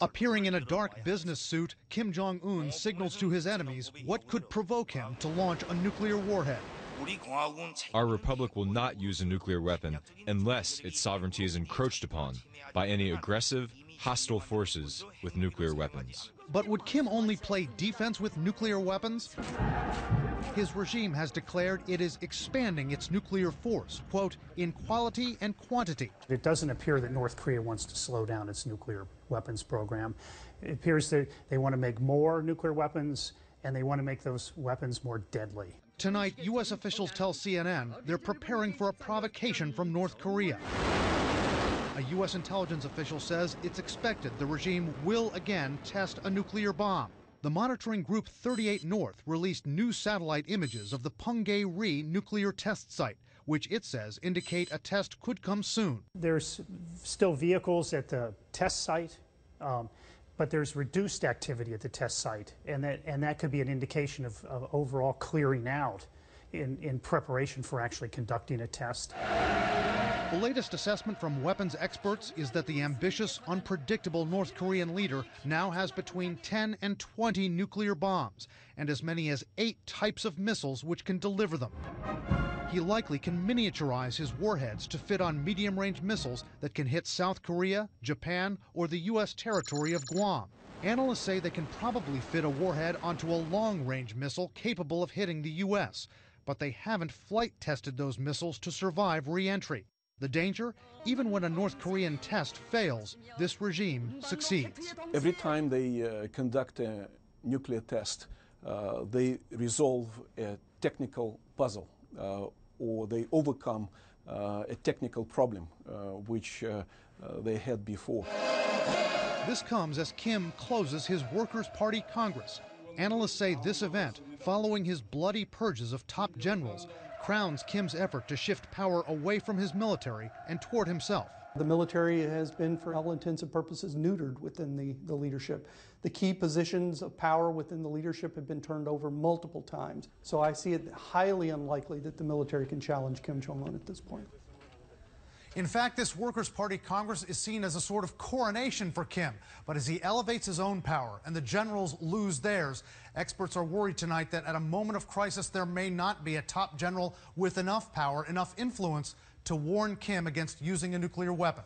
Appearing in a dark business suit, Kim Jong un signals to his enemies what could provoke him to launch a nuclear warhead. Our republic will not use a nuclear weapon unless its sovereignty is encroached upon by any aggressive, hostile forces with nuclear weapons. But would Kim only play defense with nuclear weapons? His regime has declared it is expanding its nuclear force, quote, in quality and quantity. It doesn't appear that North Korea wants to slow down its nuclear weapons program. It appears that they want to make more nuclear weapons and they want to make those weapons more deadly. Tonight, U.S. officials tell CNN they're preparing for a provocation from North Korea. A U.S. intelligence official says it's expected the regime will again test a nuclear bomb. The monitoring group 38 North released new satellite images of the Punggye-ri nuclear test site, which it says indicate a test could come soon. There's still vehicles at the test site, um, but there's reduced activity at the test site, and that, and that could be an indication of, of overall clearing out in, in preparation for actually conducting a test. The latest assessment from weapons experts is that the ambitious, unpredictable North Korean leader now has between 10 and 20 nuclear bombs and as many as eight types of missiles which can deliver them. He likely can miniaturize his warheads to fit on medium range missiles that can hit South Korea, Japan, or the U.S. territory of Guam. Analysts say they can probably fit a warhead onto a long range missile capable of hitting the U.S., but they haven't flight tested those missiles to survive re entry. The danger? Even when a North Korean test fails, this regime succeeds. Every time they uh, conduct a nuclear test, uh, they resolve a technical puzzle uh, or they overcome uh, a technical problem uh, which uh, they had before. This comes as Kim closes his Workers' Party Congress. Analysts say this event, following his bloody purges of top generals, crowns Kim's effort to shift power away from his military and toward himself. The military has been, for all intents and purposes, neutered within the, the leadership. The key positions of power within the leadership have been turned over multiple times. So I see it highly unlikely that the military can challenge Kim Jong un at this point. In fact, this Workers' Party Congress is seen as a sort of coronation for Kim. But as he elevates his own power and the generals lose theirs, experts are worried tonight that at a moment of crisis, there may not be a top general with enough power, enough influence to warn Kim against using a nuclear weapon.